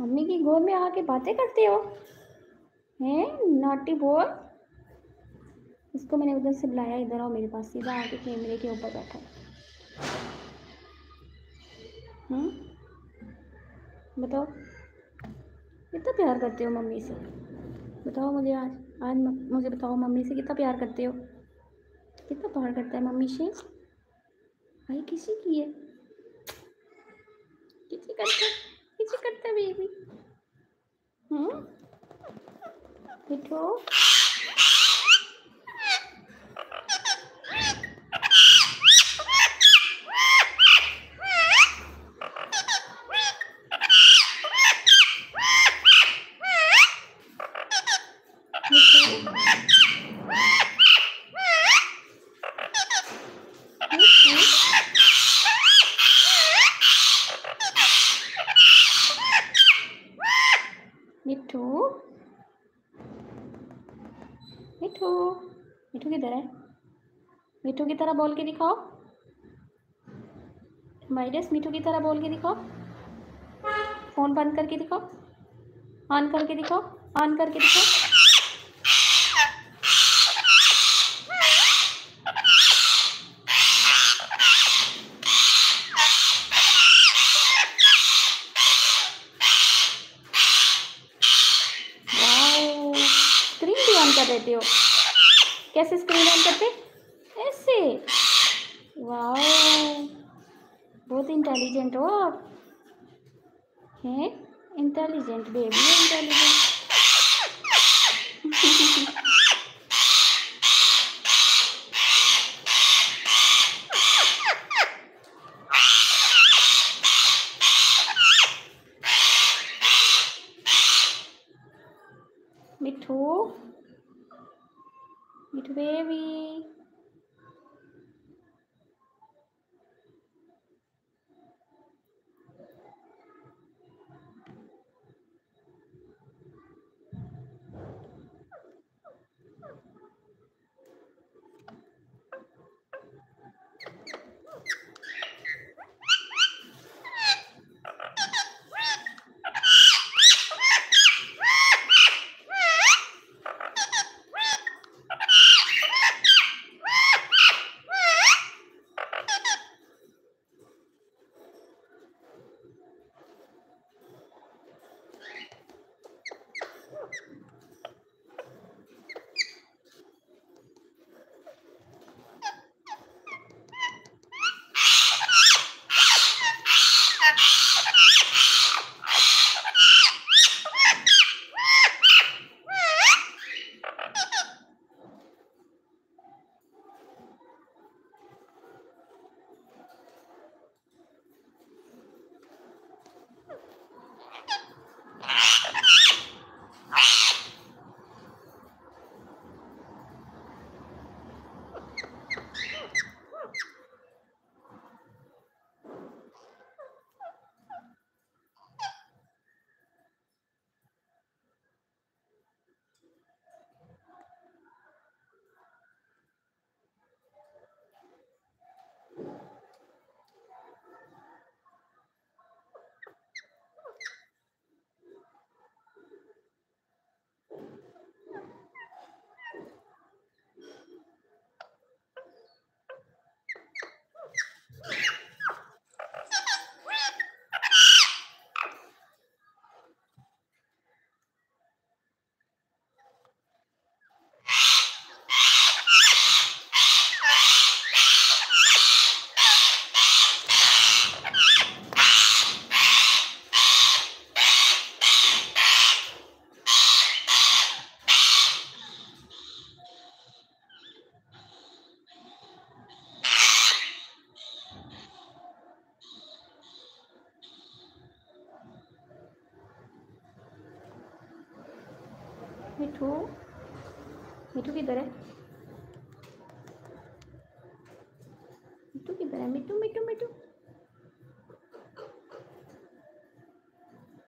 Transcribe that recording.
Mummy की गोद में आके बातें करते हो? हैं नाटी बोल इसको मैंने उधर से बुलाया, इधर आओ मेरे पास, सीधा आके कैमरे के ऊपर बैठा। हम्म? बताओ। कितना प्यार करते हो मम्मी से? बताओ मुझे आज आज मुझे बताओ मम्मी से कितना प्यार करते हो? कितना प्यार करता है मम्मी से? भाई, किसी की है? किसी करता करता बेबी हम्म। मिठू मिठू मिठू मिठू किधर है? मिठू की तरह बोल के दिखाओ। माइडस मिठू की तरह बोल के दिखाओ। फ़ोन बंद करके दिखाओ। ऑन करके दिखाओ। ऑन करके दिखाओ। कर देते हो? कैसे स्क्रीन ऑन करते? ऐसे? वाह बहुत इंटेलिजेंट हो आप। हैं? Intelligent baby intelligent Little baby. Mithu Mithu किधर है मिठू किधर है मिठू मिठू मिठू